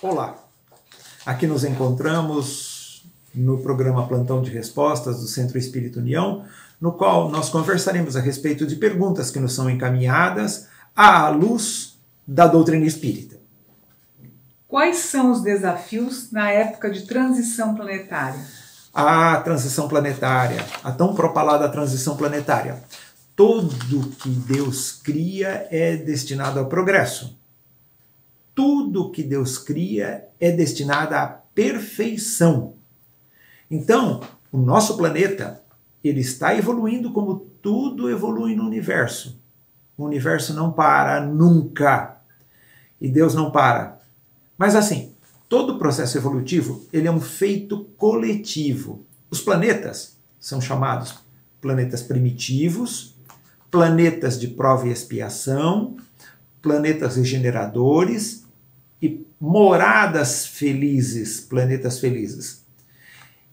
Olá, aqui nos encontramos no programa Plantão de Respostas do Centro Espírito União, no qual nós conversaremos a respeito de perguntas que nos são encaminhadas à luz da doutrina espírita. Quais são os desafios na época de transição planetária? A transição planetária, a tão propalada transição planetária. Tudo que Deus cria é destinado ao progresso tudo que Deus cria é destinado à perfeição. Então, o nosso planeta, ele está evoluindo como tudo evolui no universo. O universo não para nunca. E Deus não para. Mas assim, todo processo evolutivo, ele é um feito coletivo. Os planetas são chamados planetas primitivos, planetas de prova e expiação, planetas regeneradores e moradas felizes, planetas felizes.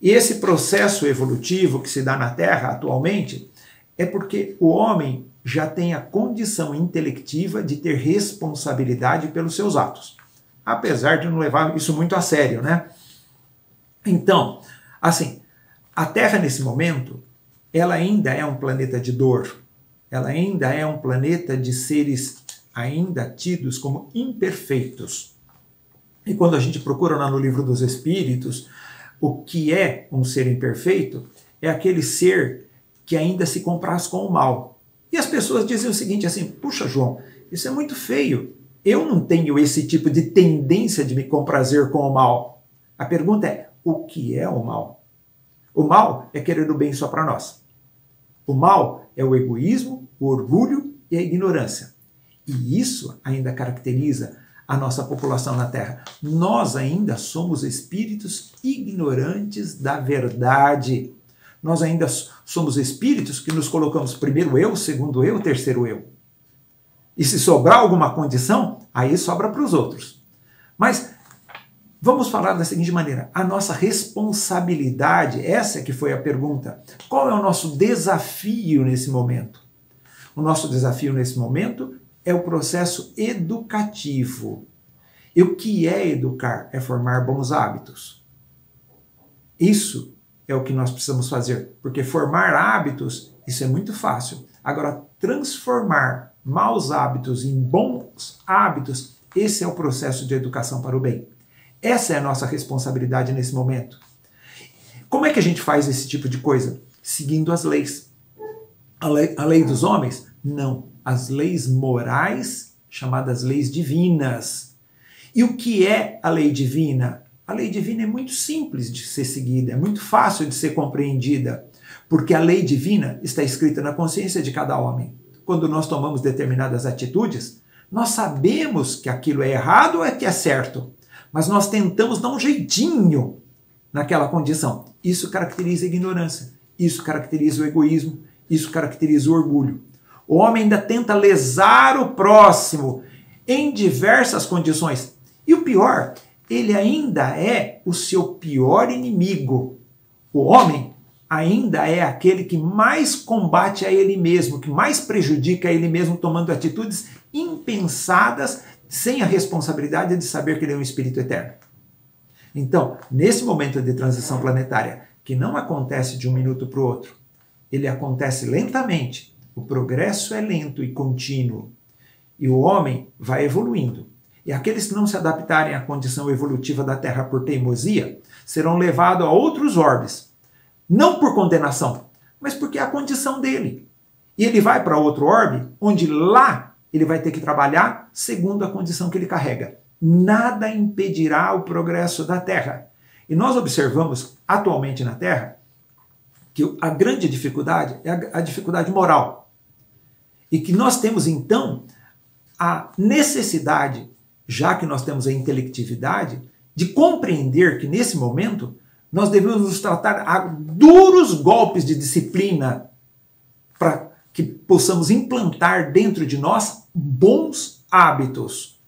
E esse processo evolutivo que se dá na Terra atualmente é porque o homem já tem a condição intelectiva de ter responsabilidade pelos seus atos, apesar de não levar isso muito a sério, né? Então, assim, a Terra nesse momento, ela ainda é um planeta de dor, ela ainda é um planeta de seres ainda tidos como imperfeitos. E quando a gente procura lá no livro dos Espíritos, o que é um ser imperfeito é aquele ser que ainda se compraz com o mal. E as pessoas dizem o seguinte assim: "Puxa, João, isso é muito feio. Eu não tenho esse tipo de tendência de me comprazer com o mal". A pergunta é: o que é o mal? O mal é querer o bem só para nós. O mal é o egoísmo, o orgulho e a ignorância. E isso ainda caracteriza a nossa população na Terra. Nós ainda somos espíritos ignorantes da verdade. Nós ainda somos espíritos que nos colocamos primeiro eu, segundo eu, terceiro eu. E se sobrar alguma condição, aí sobra para os outros. Mas vamos falar da seguinte maneira: a nossa responsabilidade, essa que foi a pergunta, qual é o nosso desafio nesse momento? O nosso desafio nesse momento é o processo educativo. E o que é educar? É formar bons hábitos. Isso é o que nós precisamos fazer, porque formar hábitos, isso é muito fácil. Agora, transformar maus hábitos em bons hábitos, esse é o processo de educação para o bem. Essa é a nossa responsabilidade nesse momento. Como é que a gente faz esse tipo de coisa? Seguindo as leis. A lei, a lei dos homens? Não as leis morais, chamadas leis divinas. E o que é a lei divina? A lei divina é muito simples de ser seguida, é muito fácil de ser compreendida, porque a lei divina está escrita na consciência de cada homem. Quando nós tomamos determinadas atitudes, nós sabemos que aquilo é errado ou é que é certo, mas nós tentamos dar um jeitinho naquela condição. Isso caracteriza a ignorância, isso caracteriza o egoísmo, isso caracteriza o orgulho. O homem ainda tenta lesar o próximo em diversas condições. E o pior, ele ainda é o seu pior inimigo. O homem ainda é aquele que mais combate a ele mesmo, que mais prejudica a ele mesmo, tomando atitudes impensadas, sem a responsabilidade de saber que ele é um espírito eterno. Então, nesse momento de transição planetária, que não acontece de um minuto para o outro, ele acontece lentamente, o progresso é lento e contínuo. E o homem vai evoluindo. E aqueles que não se adaptarem à condição evolutiva da Terra por teimosia serão levados a outros orbes. Não por condenação, mas porque é a condição dele. E ele vai para outro orbe, onde lá ele vai ter que trabalhar segundo a condição que ele carrega. Nada impedirá o progresso da Terra. E nós observamos atualmente na Terra que a grande dificuldade é a dificuldade moral. E que nós temos então a necessidade, já que nós temos a intelectividade, de compreender que nesse momento nós devemos nos tratar a duros golpes de disciplina para que possamos implantar dentro de nós bons hábitos.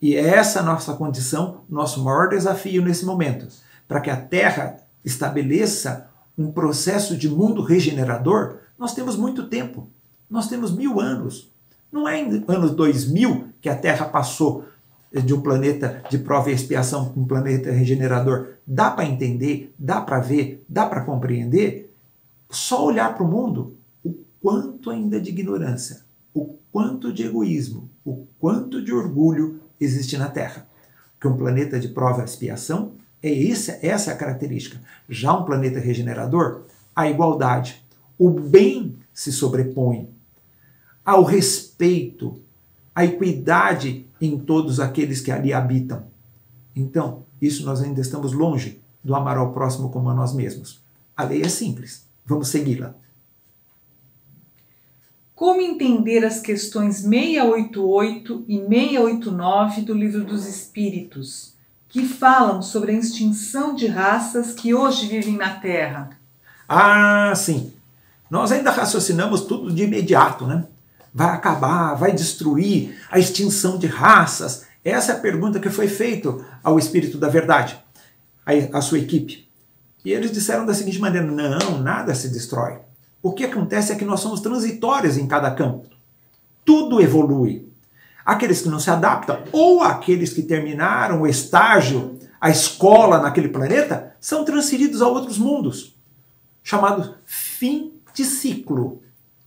E é essa a nossa condição, nosso maior desafio nesse momento, para que a Terra estabeleça um processo de mundo regenerador, nós temos muito tempo. Nós temos mil anos. Não é em anos 2000 que a Terra passou de um planeta de prova e expiação para um planeta regenerador, dá para entender, dá para ver, dá para compreender? Só olhar para o mundo, o quanto ainda de ignorância, o quanto de egoísmo, o quanto de orgulho existe na Terra. Que um planeta de prova e expiação é essa, essa é a característica. Já um planeta regenerador, a igualdade, o bem se sobrepõe ao respeito, à equidade em todos aqueles que ali habitam. Então, isso nós ainda estamos longe do amar ao próximo como a nós mesmos. A lei é simples. Vamos segui-la. Como entender as questões 688 e 689 do Livro dos Espíritos, que falam sobre a extinção de raças que hoje vivem na Terra? Ah, sim. Nós ainda raciocinamos tudo de imediato, né? Vai acabar, vai destruir a extinção de raças. Essa é a pergunta que foi feita ao Espírito da Verdade, à sua equipe. E eles disseram da seguinte maneira: não, nada se destrói. O que acontece é que nós somos transitórios em cada campo. Tudo evolui. Aqueles que não se adaptam, ou aqueles que terminaram o estágio, a escola naquele planeta, são transferidos a outros mundos, chamados fim de ciclo.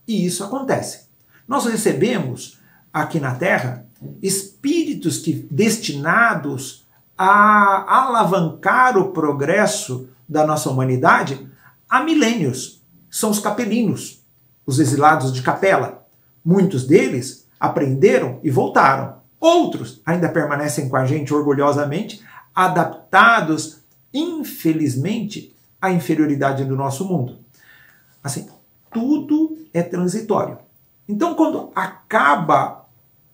E isso acontece. Nós recebemos aqui na Terra espíritos que destinados a alavancar o progresso da nossa humanidade há milênios. São os capelinos, os exilados de capela. Muitos deles aprenderam e voltaram. Outros ainda permanecem com a gente orgulhosamente, adaptados, infelizmente, à inferioridade do nosso mundo. Assim, tudo é transitório. Então, quando acaba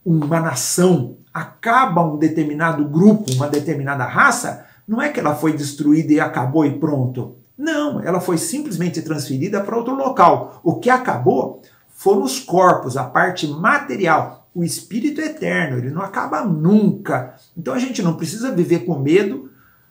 uma nação, acaba um determinado grupo, uma determinada raça, não é que ela foi destruída e acabou e pronto. Não, ela foi simplesmente transferida para outro local. O que acabou foram os corpos, a parte material. O espírito é eterno, ele não acaba nunca. Então a gente não precisa viver com medo,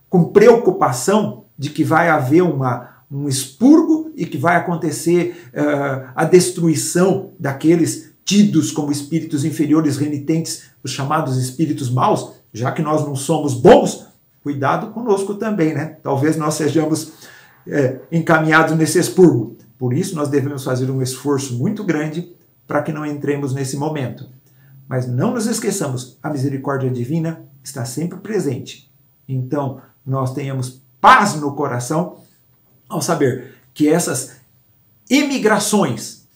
com preocupação de que vai haver uma, um expurgo e que vai acontecer uh, a destruição daqueles tidos como espíritos inferiores renitentes, os chamados espíritos maus, já que nós não somos bons, cuidado conosco também, né? Talvez nós sejamos é, encaminhados nesse expurgo. Por isso, nós devemos fazer um esforço muito grande para que não entremos nesse momento. Mas não nos esqueçamos, a misericórdia divina está sempre presente. Então, nós tenhamos paz no coração ao saber que essas imigrações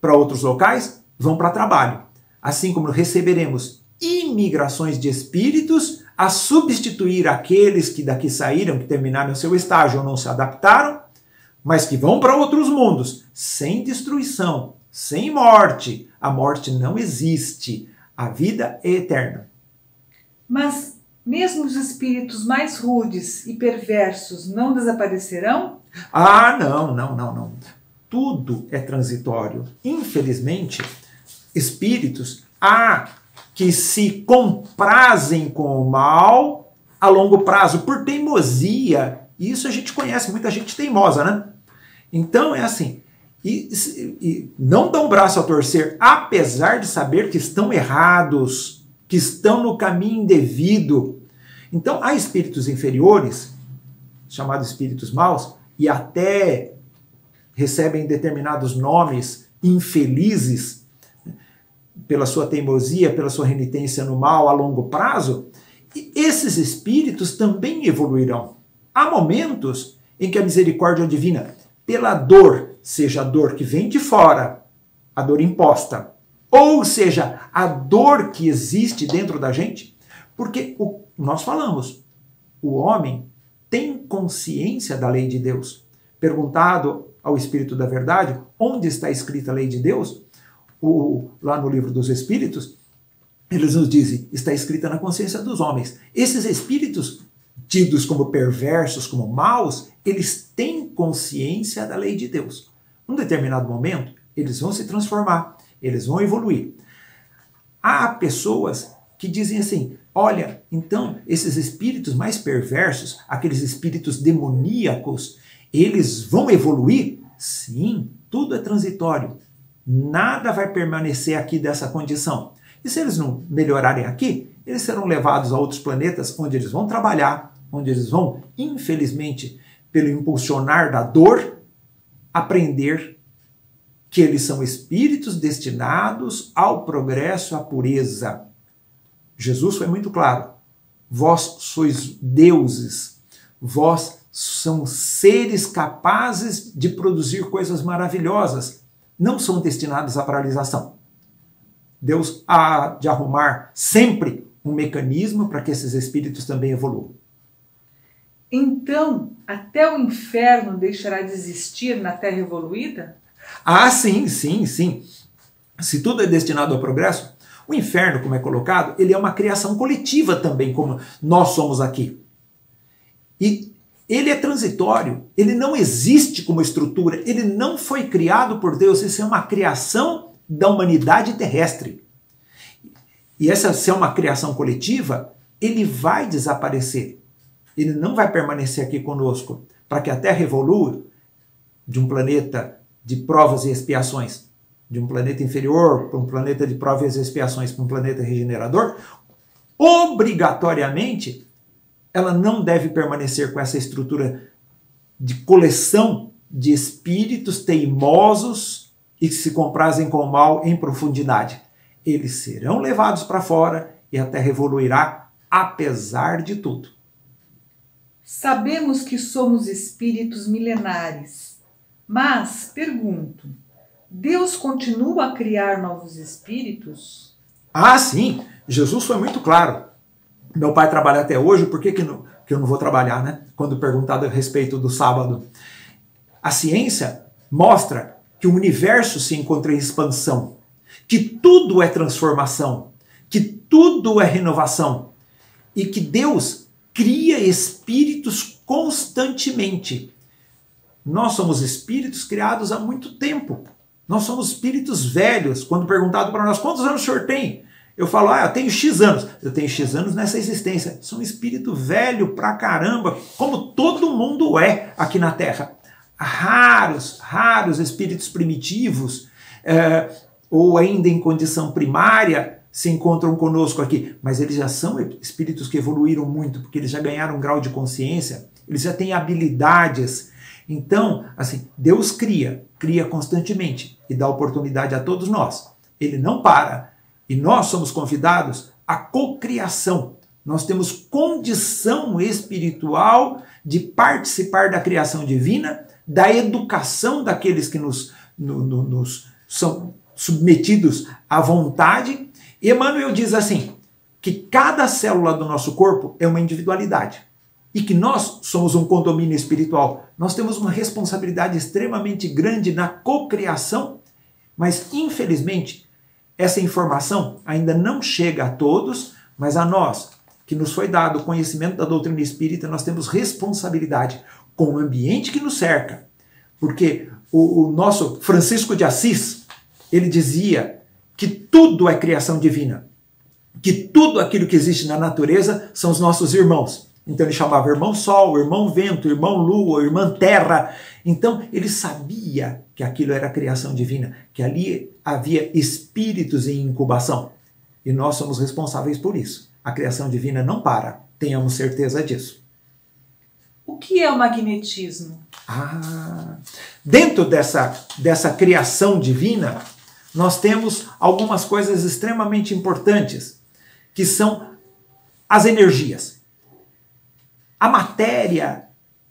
para outros locais vão para trabalho. Assim como receberemos imigrações de espíritos a substituir aqueles que daqui saíram, que terminaram seu estágio ou não se adaptaram, mas que vão para outros mundos, sem destruição, sem morte. A morte não existe. A vida é eterna. Mas mesmo os espíritos mais rudes e perversos não desaparecerão? Ah, não, não, não, não. Tudo é transitório. Infelizmente, espíritos há que se comprazem com o mal a longo prazo por teimosia. Isso a gente conhece, muita gente teimosa, né? Então é assim. E, e não dão braço a torcer, apesar de saber que estão errados, que estão no caminho indevido. Então há espíritos inferiores, chamados espíritos maus, e até recebem determinados nomes infelizes, pela sua teimosia, pela sua renitência no mal a longo prazo, esses espíritos também evoluirão. Há momentos em que a misericórdia divina, pela dor, seja a dor que vem de fora, a dor imposta, ou seja, a dor que existe dentro da gente, porque o, nós falamos, o homem tem consciência da lei de Deus. Perguntado ao Espírito da Verdade, onde está escrita a lei de Deus? o, lá no livro dos Espíritos, eles nos dizem, está escrita na consciência dos homens. Esses espíritos, tidos como perversos, como maus, eles têm consciência da lei de Deus. Num determinado momento, eles vão se transformar, eles vão evoluir. Há pessoas que dizem assim: olha, então esses espíritos mais perversos, aqueles espíritos demoníacos, eles vão evoluir? Sim, tudo é transitório. Nada vai permanecer aqui dessa condição. E se eles não melhorarem aqui, eles serão levados a outros planetas onde eles vão trabalhar, onde eles vão, infelizmente, pelo impulsionar da dor, aprender que eles são espíritos destinados ao progresso, à pureza. Jesus foi muito claro. Vós sois deuses, vós são seres capazes de produzir coisas maravilhosas, não são destinados à paralisação. Deus há de arrumar sempre um mecanismo para que esses espíritos também evoluam. Então, até o inferno deixará de existir na Terra evoluída? Ah, sim, sim, sim. Se tudo é destinado ao progresso, o inferno, como é colocado, ele é uma criação coletiva também, como nós somos aqui. E ele é transitório, ele não existe como estrutura, ele não foi criado por Deus, isso é uma criação da humanidade terrestre. E essa se é uma criação coletiva, ele vai desaparecer. Ele não vai permanecer aqui conosco para que a Terra evolua de um planeta de provas e expiações, de um planeta inferior para um planeta de provas e expiações para um planeta regenerador, obrigatoriamente ela não deve permanecer com essa estrutura de coleção de espíritos teimosos e que se comprazem com o mal em profundidade. Eles serão levados para fora e a Terra evoluirá apesar de tudo. Sabemos que somos espíritos milenares, mas pergunto: Deus continua a criar novos espíritos? Ah, sim! Jesus foi muito claro. Meu pai trabalha até hoje, por que, que, não, que eu não vou trabalhar, né? Quando perguntado a respeito do sábado. A ciência mostra que o universo se encontra em expansão, que tudo é transformação, que tudo é renovação e que Deus cria espíritos constantemente. Nós somos espíritos criados há muito tempo. Nós somos espíritos velhos. Quando perguntado para nós quantos anos o senhor tem, eu falo, ah, eu tenho X anos. Eu tenho X anos nessa existência. Sou um espírito velho pra caramba, como todo mundo é aqui na Terra. Raros, raros espíritos primitivos, é, ou ainda em condição primária, se encontram conosco aqui. Mas eles já são espíritos que evoluíram muito, porque eles já ganharam um grau de consciência, eles já têm habilidades. Então, assim, Deus cria, cria constantemente e dá oportunidade a todos nós. Ele não para e nós somos convidados à cocriação. Nós temos condição espiritual de participar da criação divina, da educação daqueles que nos, no, no, nos são submetidos à vontade. E Emmanuel diz assim: que cada célula do nosso corpo é uma individualidade e que nós somos um condomínio espiritual. Nós temos uma responsabilidade extremamente grande na cocriação, mas infelizmente essa informação ainda não chega a todos, mas a nós, que nos foi dado o conhecimento da doutrina espírita, nós temos responsabilidade com o ambiente que nos cerca. Porque o, o nosso Francisco de Assis, ele dizia que tudo é criação divina, que tudo aquilo que existe na natureza são os nossos irmãos. Então ele chamava irmão Sol, irmão Vento, irmão Lua, irmã Terra. Então ele sabia que aquilo era criação divina, que ali havia espíritos em incubação. E nós somos responsáveis por isso. A criação divina não para, tenhamos certeza disso. O que é o magnetismo? Ah, dentro dessa, dessa criação divina, nós temos algumas coisas extremamente importantes, que são as energias. A matéria,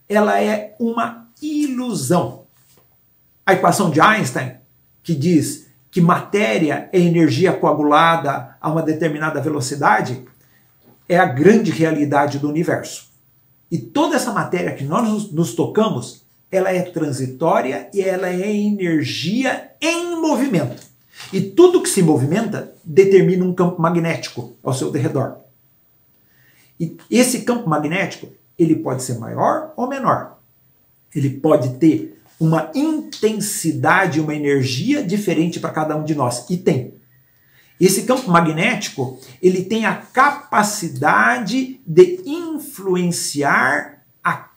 ela é uma ilusão. A equação de Einstein, que diz que matéria é energia coagulada a uma determinada velocidade, é a grande realidade do universo. E toda essa matéria que nós nos tocamos, ela é transitória e ela é energia em movimento. E tudo que se movimenta determina um campo magnético ao seu derredor. E esse campo magnético, ele pode ser maior ou menor. Ele pode ter uma intensidade, uma energia diferente para cada um de nós. E tem. Esse campo magnético, ele tem a capacidade de influenciar a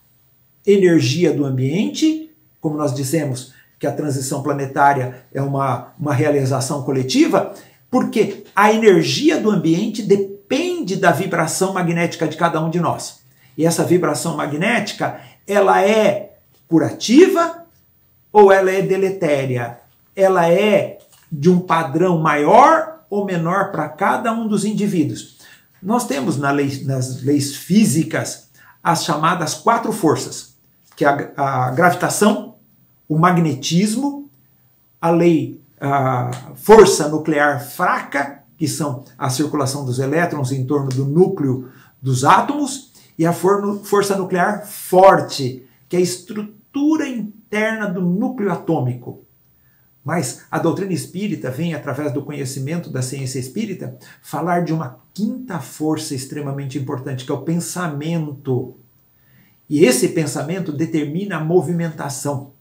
energia do ambiente, como nós dissemos que a transição planetária é uma, uma realização coletiva, porque a energia do ambiente depende depende da vibração magnética de cada um de nós. E essa vibração magnética, ela é curativa ou ela é deletéria? Ela é de um padrão maior ou menor para cada um dos indivíduos? Nós temos na lei, nas leis físicas as chamadas quatro forças, que é a, a gravitação, o magnetismo, a lei a força nuclear fraca, que são a circulação dos elétrons em torno do núcleo dos átomos, e a for força nuclear forte, que é a estrutura interna do núcleo atômico. Mas a doutrina espírita vem, através do conhecimento da ciência espírita, falar de uma quinta força extremamente importante, que é o pensamento. E esse pensamento determina a movimentação,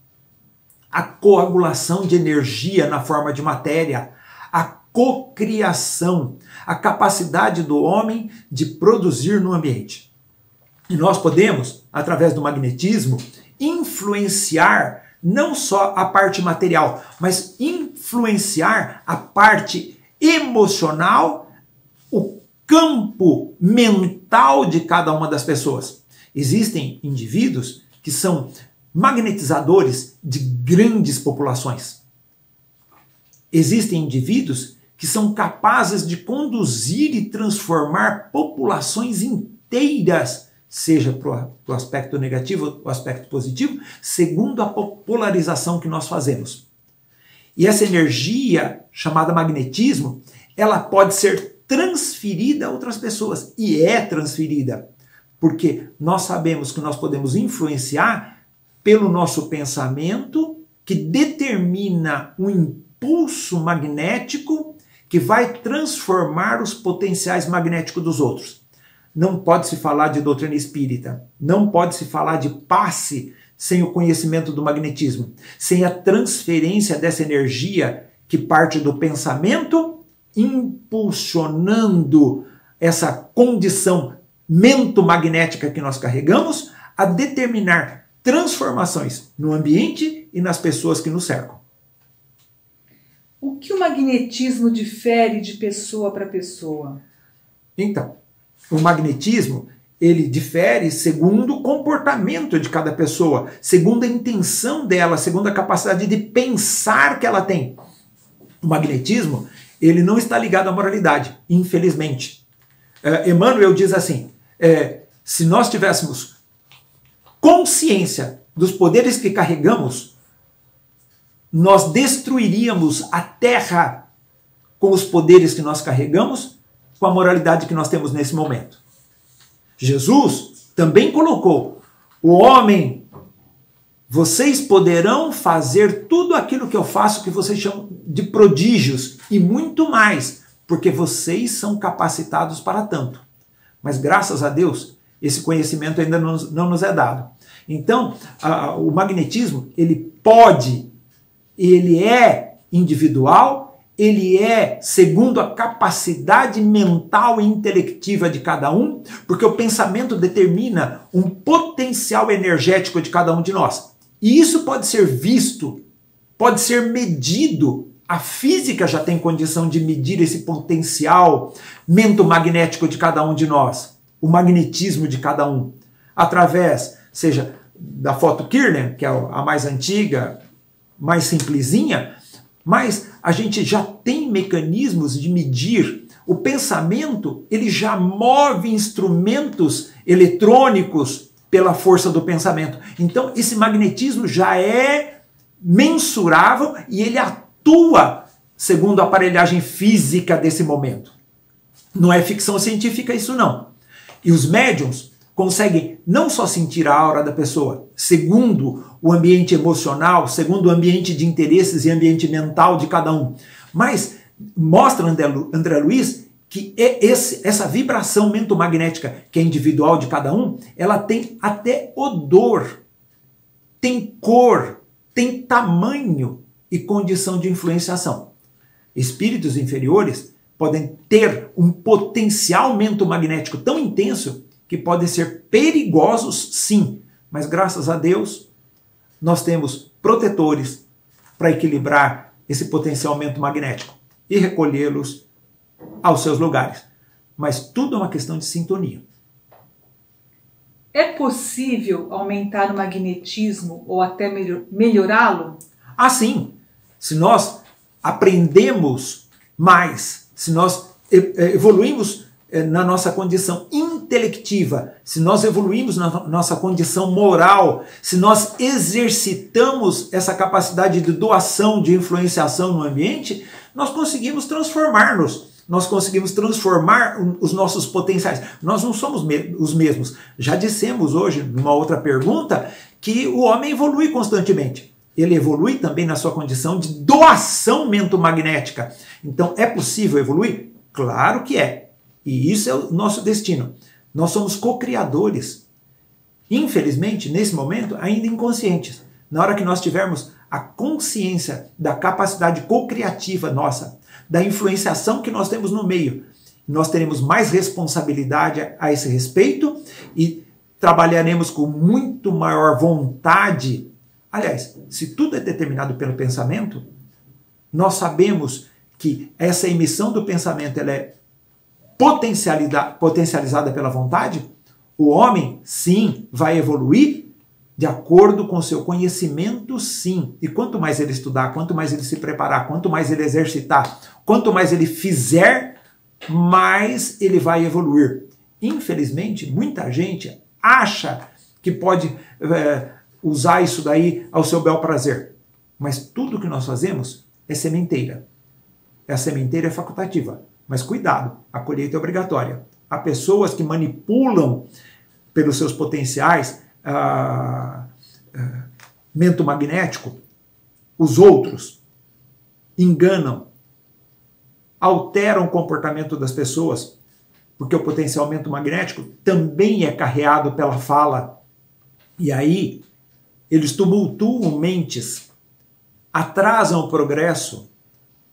a coagulação de energia na forma de matéria, a cocriação, a capacidade do homem de produzir no ambiente. E nós podemos, através do magnetismo, influenciar não só a parte material, mas influenciar a parte emocional, o campo mental de cada uma das pessoas. Existem indivíduos que são magnetizadores de grandes populações. Existem indivíduos que são capazes de conduzir e transformar populações inteiras, seja para o aspecto negativo ou aspecto positivo, segundo a polarização que nós fazemos. E essa energia, chamada magnetismo, ela pode ser transferida a outras pessoas, e é transferida, porque nós sabemos que nós podemos influenciar pelo nosso pensamento, que determina um impulso magnético que vai transformar os potenciais magnéticos dos outros. Não pode se falar de doutrina espírita, não pode se falar de passe sem o conhecimento do magnetismo, sem a transferência dessa energia que parte do pensamento, impulsionando essa condição mento-magnética que nós carregamos a determinar transformações no ambiente e nas pessoas que nos cercam. O que o magnetismo difere de pessoa para pessoa? Então, o magnetismo ele difere segundo o comportamento de cada pessoa, segundo a intenção dela, segundo a capacidade de pensar que ela tem. O magnetismo ele não está ligado à moralidade, infelizmente. Uh, Emmanuel diz assim: é, se nós tivéssemos consciência dos poderes que carregamos, nós destruiríamos a terra com os poderes que nós carregamos, com a moralidade que nós temos nesse momento. Jesus também colocou: o homem, vocês poderão fazer tudo aquilo que eu faço, que vocês chamam de prodígios, e muito mais, porque vocês são capacitados para tanto. Mas graças a Deus, esse conhecimento ainda não, não nos é dado. Então, a, o magnetismo, ele pode, ele é individual, ele é segundo a capacidade mental e intelectiva de cada um, porque o pensamento determina um potencial energético de cada um de nós. E isso pode ser visto, pode ser medido. A física já tem condição de medir esse potencial mento magnético de cada um de nós o magnetismo de cada um, através, seja da foto Kirner, que é a mais antiga, mais simplesinha, mas a gente já tem mecanismos de medir. O pensamento, ele já move instrumentos eletrônicos pela força do pensamento. Então, esse magnetismo já é mensurável e ele atua segundo a aparelhagem física desse momento. Não é ficção científica isso não. E os médiums conseguem não só sentir a aura da pessoa, segundo o ambiente emocional, segundo o ambiente de interesses e ambiente mental de cada um, mas mostra André Luiz que esse, essa vibração mentomagnética que é individual de cada um, ela tem até odor, tem cor, tem tamanho e condição de influenciação. Espíritos inferiores podem ter um potencial magnético tão intenso que podem ser perigosos, sim, mas graças a Deus nós temos protetores para equilibrar esse potencial magnético e recolhê-los aos seus lugares. mas tudo é uma questão de sintonia. É possível aumentar o magnetismo ou até melhorá-lo? Assim, se nós aprendemos mais, se nós evoluímos eh, na nossa condição intelectiva, se nós evoluímos na nossa condição moral, se nós exercitamos essa capacidade de doação, de influenciação no ambiente, nós conseguimos transformar-nos. Nós conseguimos transformar os nossos potenciais. Nós não somos os mesmos. Já dissemos hoje, numa outra pergunta, que o homem evolui constantemente. Ele evolui também na sua condição de doação mentomagnética. Então, é possível evoluir? Claro que é. E isso é o nosso destino. Nós somos co-criadores. Infelizmente, nesse momento, ainda inconscientes. Na hora que nós tivermos a consciência da capacidade co-criativa nossa, da influenciação que nós temos no meio, nós teremos mais responsabilidade a esse respeito e trabalharemos com muito maior vontade. Aliás, se tudo é determinado pelo pensamento, nós sabemos que essa emissão do pensamento ela é potencializada pela vontade, o homem, sim, vai evoluir de acordo com seu conhecimento, sim. E quanto mais ele estudar, quanto mais ele se preparar, quanto mais ele exercitar, quanto mais ele fizer, mais ele vai evoluir. Infelizmente, muita gente acha que pode é, usar isso daí ao seu bel prazer. Mas tudo que nós fazemos é sementeira. A sementeira é facultativa. Mas cuidado, a colheita é obrigatória. Há pessoas que manipulam pelos seus potenciais ah, ah, mento magnético os outros, enganam, alteram o comportamento das pessoas, porque o potencialmente magnético também é carreado pela fala. E aí eles tumultuam mentes, atrasam o progresso,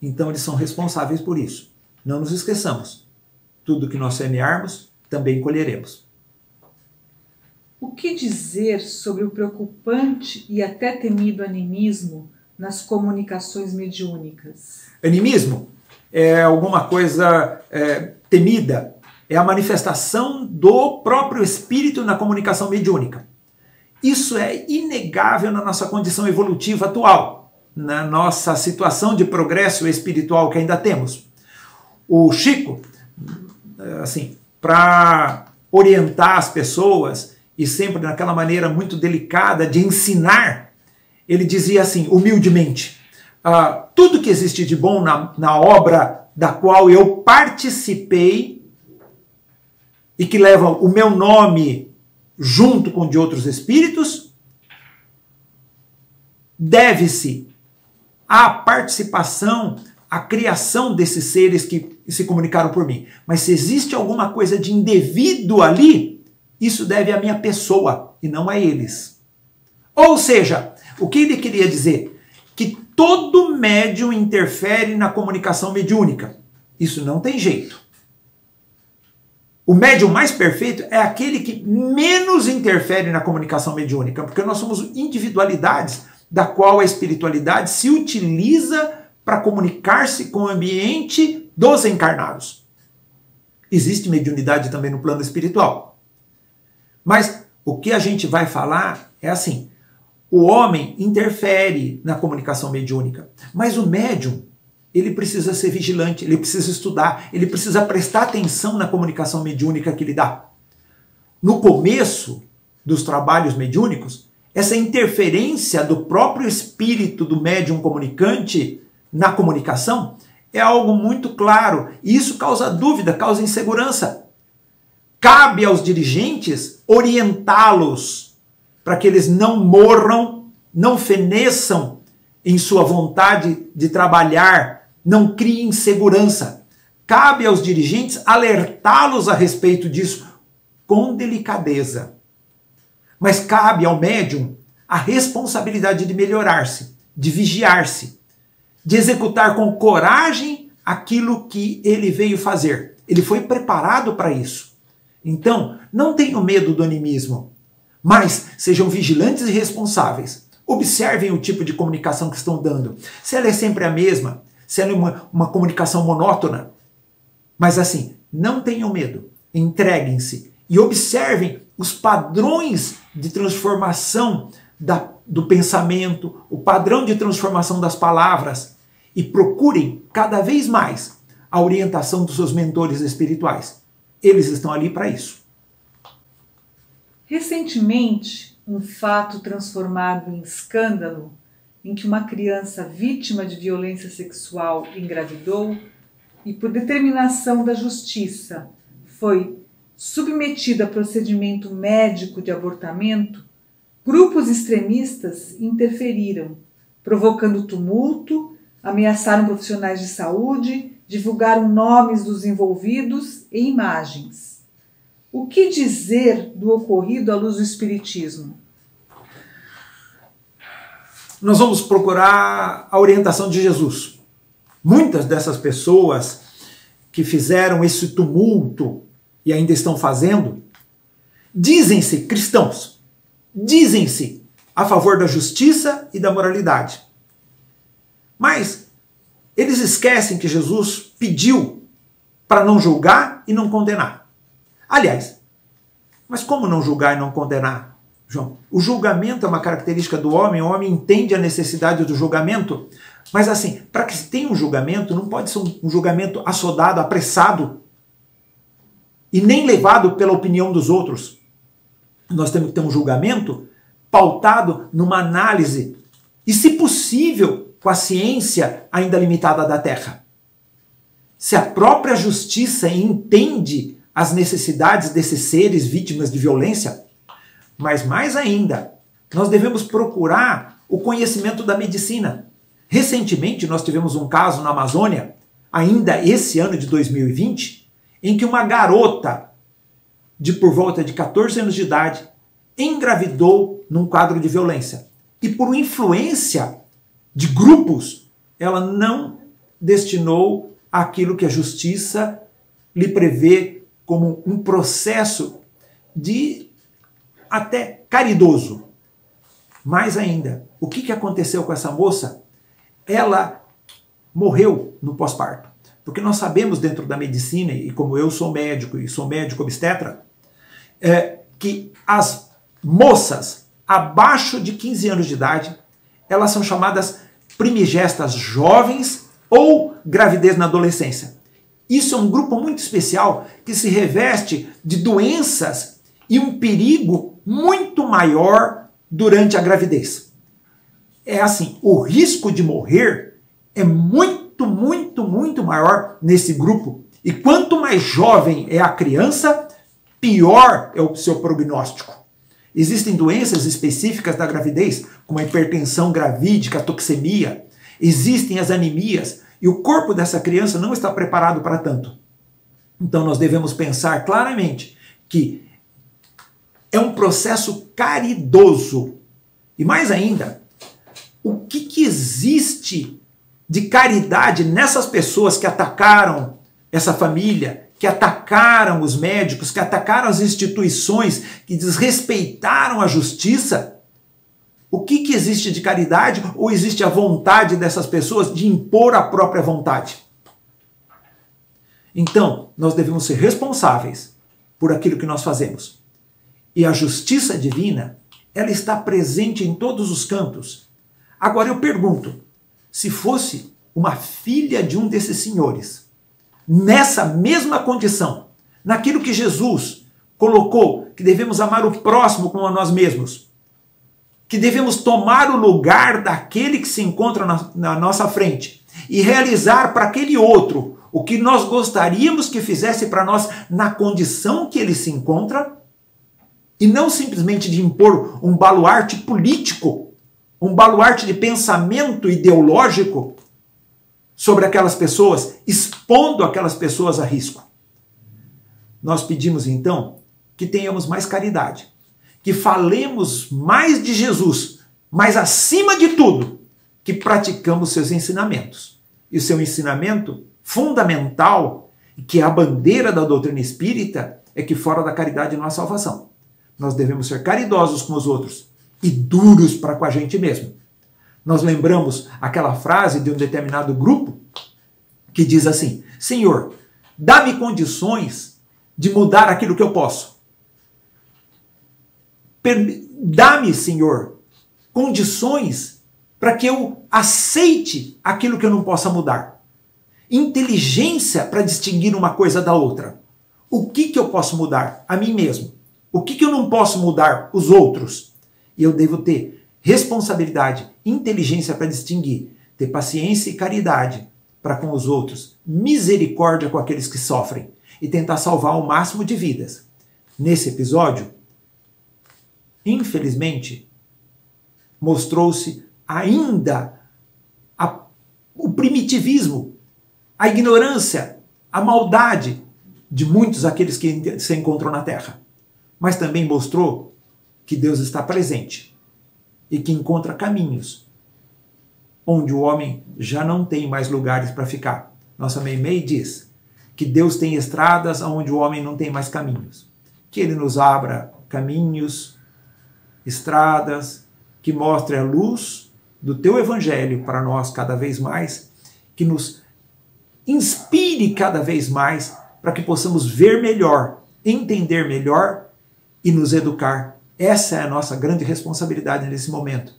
então eles são responsáveis por isso. Não nos esqueçamos: tudo que nós semearmos, também colheremos. O que dizer sobre o preocupante e até temido animismo nas comunicações mediúnicas? Animismo é alguma coisa é, temida, é a manifestação do próprio espírito na comunicação mediúnica. Isso é inegável na nossa condição evolutiva atual, na nossa situação de progresso espiritual que ainda temos o Chico, assim, para orientar as pessoas e sempre naquela maneira muito delicada de ensinar, ele dizia assim, humildemente: ah, tudo que existe de bom na, na obra da qual eu participei e que leva o meu nome junto com de outros espíritos, deve-se à participação a criação desses seres que se comunicaram por mim. Mas se existe alguma coisa de indevido ali, isso deve à minha pessoa e não a eles. Ou seja, o que ele queria dizer? Que todo médium interfere na comunicação mediúnica. Isso não tem jeito. O médium mais perfeito é aquele que menos interfere na comunicação mediúnica, porque nós somos individualidades da qual a espiritualidade se utiliza para comunicar-se com o ambiente dos encarnados. Existe mediunidade também no plano espiritual. Mas o que a gente vai falar é assim: o homem interfere na comunicação mediúnica, mas o médium ele precisa ser vigilante, ele precisa estudar, ele precisa prestar atenção na comunicação mediúnica que ele dá. No começo dos trabalhos mediúnicos, essa interferência do próprio espírito do médium comunicante na comunicação é algo muito claro e isso causa dúvida, causa insegurança. Cabe aos dirigentes orientá-los para que eles não morram, não feneçam em sua vontade de trabalhar, não criem insegurança. Cabe aos dirigentes alertá-los a respeito disso com delicadeza. Mas cabe ao médium a responsabilidade de melhorar-se, de vigiar-se, de executar com coragem aquilo que ele veio fazer. Ele foi preparado para isso. Então, não tenham medo do animismo, mas sejam vigilantes e responsáveis. Observem o tipo de comunicação que estão dando. Se ela é sempre a mesma, se ela é uma, uma comunicação monótona, mas assim, não tenham medo, entreguem-se e observem os padrões de transformação da, do pensamento, o padrão de transformação das palavras e procurem cada vez mais a orientação dos seus mentores espirituais. Eles estão ali para isso. Recentemente, um fato transformado em escândalo, em que uma criança vítima de violência sexual engravidou e, por determinação da justiça, foi submetida a procedimento médico de abortamento, grupos extremistas interferiram, provocando tumulto, ameaçaram profissionais de saúde, divulgaram nomes dos envolvidos e imagens. O que dizer do ocorrido à luz do Espiritismo? Nós vamos procurar a orientação de Jesus. Muitas dessas pessoas que fizeram esse tumulto e ainda estão fazendo, dizem-se cristãos, dizem-se a favor da justiça e da moralidade. Mas eles esquecem que Jesus pediu para não julgar e não condenar. Aliás, mas como não julgar e não condenar, João? O julgamento é uma característica do homem, o homem entende a necessidade do julgamento, mas assim, para que se tenha um julgamento, não pode ser um, julgamento assodado, apressado, e nem levado pela opinião dos outros. Nós temos que ter um julgamento pautado numa análise e, se possível, com a ciência ainda limitada da Terra. Se a própria justiça entende as necessidades desses seres vítimas de violência, mas mais ainda, nós devemos procurar o conhecimento da medicina. Recentemente, nós tivemos um caso na Amazônia, ainda esse ano de 2020, em que uma garota de por volta de 14 anos de idade engravidou num quadro de violência. E por influência de grupos, ela não destinou aquilo que a justiça lhe prevê como um processo de até caridoso. Mais ainda, o que, que aconteceu com essa moça? Ela morreu no pós-parto. Porque nós sabemos dentro da medicina, e como eu sou médico e sou médico obstetra, é, que as moças abaixo de 15 anos de idade, elas são chamadas primigestas jovens ou gravidez na adolescência. Isso é um grupo muito especial que se reveste de doenças e um perigo muito maior durante a gravidez. É assim, o risco de morrer é muito muito, muito, maior nesse grupo. E quanto mais jovem é a criança, pior é o seu prognóstico. Existem doenças específicas da gravidez, como a hipertensão gravídica, a toxemia. Existem as anemias. E o corpo dessa criança não está preparado para tanto. Então nós devemos pensar claramente que é um processo caridoso. E mais ainda, o que, que existe de caridade nessas pessoas que atacaram essa família, que atacaram os médicos, que atacaram as instituições, que desrespeitaram a justiça? O que, que existe de caridade ou existe a vontade dessas pessoas de impor a própria vontade? Então, nós devemos ser responsáveis por aquilo que nós fazemos. E a justiça divina, ela está presente em todos os cantos. Agora eu pergunto: se fosse uma filha de um desses senhores, nessa mesma condição, naquilo que Jesus colocou, que devemos amar o próximo como a nós mesmos, que devemos tomar o lugar daquele que se encontra na, na nossa frente e realizar para aquele outro o que nós gostaríamos que fizesse para nós na condição que ele se encontra, e não simplesmente de impor um baluarte político um baluarte de pensamento ideológico sobre aquelas pessoas, expondo aquelas pessoas a risco. Nós pedimos então que tenhamos mais caridade, que falemos mais de Jesus, mas acima de tudo, que praticamos seus ensinamentos. E o seu ensinamento fundamental, que é a bandeira da doutrina espírita, é que fora da caridade não há salvação. Nós devemos ser caridosos com os outros, e duros para com a gente mesmo. Nós lembramos aquela frase de um determinado grupo que diz assim: Senhor, Dá-me condições de mudar aquilo que eu posso. Dá-me, Senhor, condições para que eu aceite aquilo que eu não possa mudar. Inteligência para distinguir uma coisa da outra. O que, que eu posso mudar? A mim mesmo. O que, que eu não posso mudar? Os outros. E eu devo ter responsabilidade, inteligência para distinguir, ter paciência e caridade para com os outros, misericórdia com aqueles que sofrem e tentar salvar o máximo de vidas. Nesse episódio, infelizmente, mostrou-se ainda a, o primitivismo, a ignorância, a maldade de muitos aqueles que se encontram na terra. Mas também mostrou que Deus está presente e que encontra caminhos onde o homem já não tem mais lugares para ficar. Nossa Meimei diz que Deus tem estradas onde o homem não tem mais caminhos. Que ele nos abra caminhos, estradas, que mostre a luz do teu evangelho para nós cada vez mais, que nos inspire cada vez mais para que possamos ver melhor, entender melhor e nos educar. Essa é a nossa grande responsabilidade nesse momento.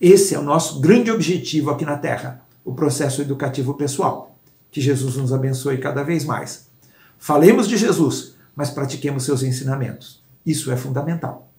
Esse é o nosso grande objetivo aqui na Terra, o processo educativo pessoal. Que Jesus nos abençoe cada vez mais. Falemos de Jesus, mas pratiquemos seus ensinamentos. Isso é fundamental.